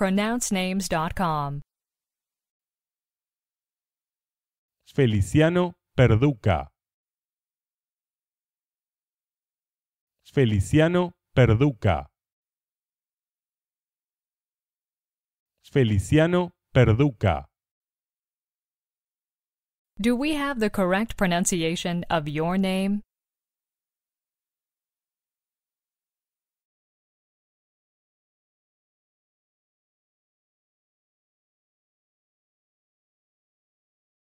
pronouncenames.com. Feliciano Perduca. Feliciano Perduca. Feliciano Perduca. Do we have the correct pronunciation of your name?